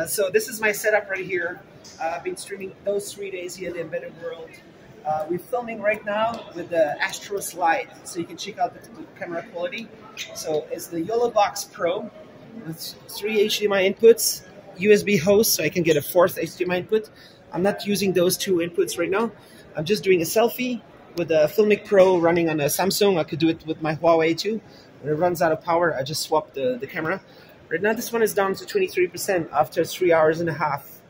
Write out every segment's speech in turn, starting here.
Uh, so this is my setup right here. Uh, I've been streaming those three days here at the Embedded World. Uh, we're filming right now with the Astro Slide, so you can check out the, the camera quality. So it's the YOLOBox Pro with three HDMI inputs, USB host, so I can get a fourth HDMI input. I'm not using those two inputs right now. I'm just doing a selfie with a Filmic Pro running on a Samsung. I could do it with my Huawei too. When it runs out of power, I just swap the, the camera. Right now, this one is down to 23% after three hours and a half.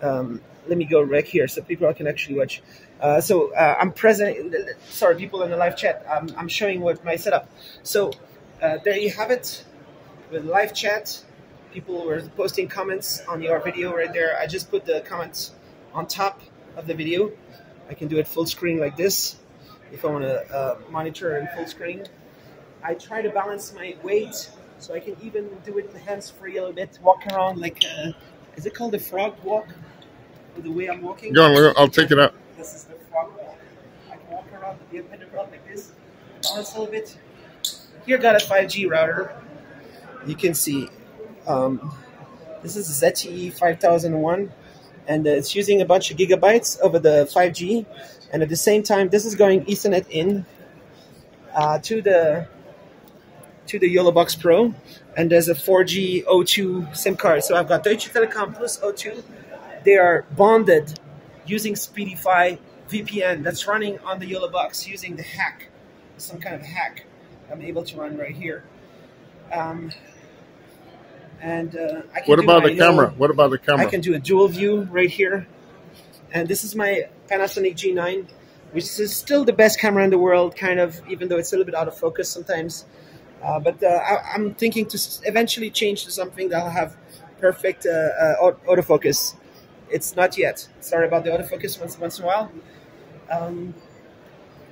Um, let me go right here so people can actually watch. Uh, so uh, I'm present. Sorry, people in the live chat. I'm, I'm showing what my setup. So uh, there you have it with live chat. People were posting comments on your video right there. I just put the comments on top of the video. I can do it full screen like this if I want to uh, monitor in full screen. I try to balance my weight so I can even do it hands free a little bit, walk around like, uh, is it called the frog walk? The way I'm walking? Go on, I'll take it out. This is the frog walk. I can walk around the independent like this, balance a little bit. Here got a 5G router. You can see um, this is ZTE 5001 and uh, it's using a bunch of gigabytes over the 5G and at the same time this is going Ethernet in uh, to the to the YOLOBox Pro, and there's a 4G O2 SIM card. So I've got Deutsche Telekom plus O2. They are bonded using Speedify VPN that's running on the YOLOBox using the hack, some kind of hack I'm able to run right here. Um, and uh, I can what about the camera? Little, what about the camera? I can do a dual view right here. And this is my Panasonic G9, which is still the best camera in the world, kind of, even though it's a little bit out of focus sometimes. Uh, but uh, I, am thinking to eventually change to something that'll have perfect uh, uh autofocus. It's not yet. Sorry about the autofocus once once in a while. Um,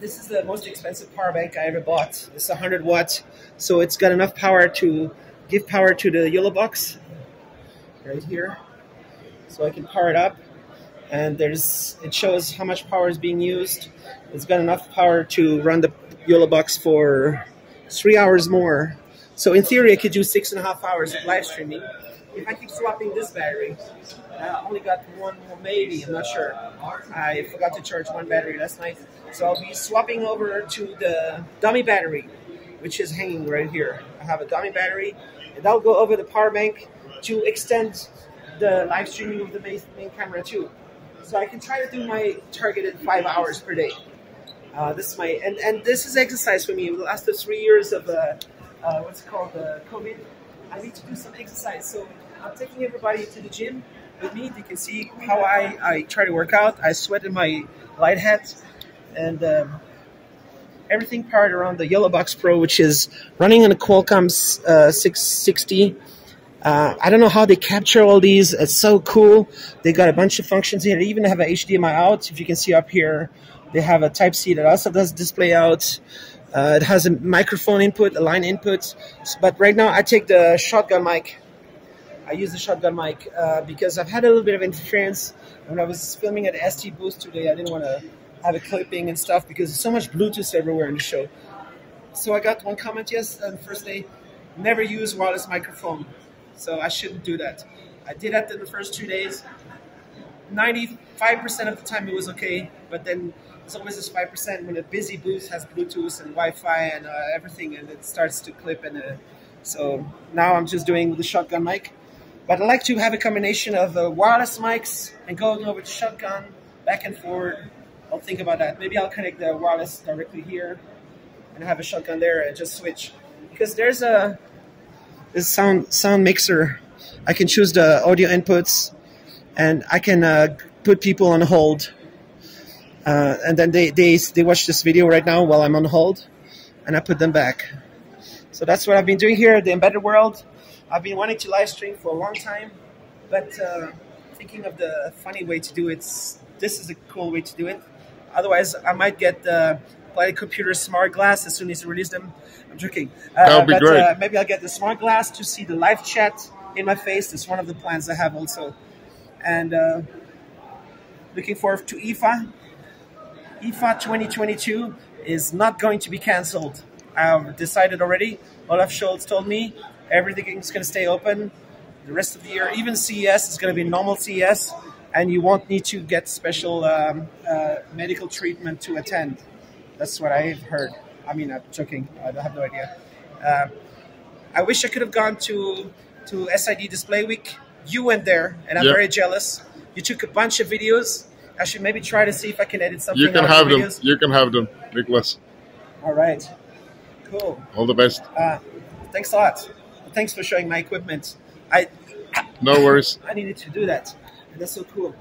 this is the most expensive power bank I ever bought. It's 100 watt, so it's got enough power to give power to the yellow YOLOBox right here. So I can power it up, and there's it shows how much power is being used. It's got enough power to run the YOLOBox for three hours more. So in theory, I could do six and a half hours of live streaming. If I keep swapping this battery, I only got one more, maybe, I'm not sure. I forgot to charge one battery last night. So I'll be swapping over to the dummy battery, which is hanging right here. I have a dummy battery, and that'll go over the power bank to extend the live streaming of the main, main camera too. So I can try to do my targeted five hours per day. Uh, this is my and, and this is exercise for me. The last three years of uh, uh, what's called uh, COVID, I need to do some exercise. So I'm taking everybody to the gym with me. You can see how I, I try to work out. I sweat in my light hat and um, everything powered around the YOLOBox Pro, which is running on a Qualcomm uh, 660. Uh, I don't know how they capture all these. It's so cool. They got a bunch of functions here. They even have an HDMI out, if you can see up here. They have a Type C that also does display out. Uh, it has a microphone input, a line input. But right now, I take the shotgun mic. I use the shotgun mic uh, because I've had a little bit of interference when I was filming at ST Booth today. I didn't want to have a clipping and stuff because there's so much Bluetooth everywhere in the show. So I got one comment yes on the first day: never use wireless microphone. So I shouldn't do that. I did that in the first two days. 95% of the time it was okay, but then it's always this five percent when a busy booth has Bluetooth and Wi-Fi and uh, everything, and it starts to clip. And uh, so now I'm just doing the shotgun mic. But I like to have a combination of uh, wireless mics and going over to shotgun, back and forward. I'll think about that. Maybe I'll connect the wireless directly here and have a shotgun there and just switch. Because there's a this sound sound mixer. I can choose the audio inputs and I can uh, put people on hold uh, and then they, they, they watch this video right now while I'm on hold, and I put them back. So that's what I've been doing here at the Embedded World. I've been wanting to live stream for a long time, but uh, thinking of the funny way to do it, this is a cool way to do it. Otherwise, I might get Applied Computer Smart Glass as soon as they release them. I'm joking. Uh, that would be but, great. Uh, maybe I'll get the Smart Glass to see the live chat in my face. That's one of the plans I have also. And uh, looking forward to IFA. IFA 2022 is not going to be cancelled. I've decided already. Olaf Scholz told me everything is going to stay open. the rest of the year. Even CES is going to be normal CES, and you won't need to get special um, uh, medical treatment to attend. That's what I've heard. I mean, I'm joking. I have no idea. Uh, I wish I could have gone to to SID Display Week. You went there, and I'm Yep. very jealous. You took a bunch of videos. I should maybe try to see if I can edit something. You can have the them. You can have them, Nicholas. All right. Cool. All the best. Uh, thanks a lot. Thanks for showing my equipment. I No worries. I needed to do that, and that's so cool.